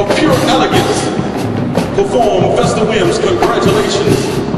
of pure elegance. Perform Vesta Williams, congratulations.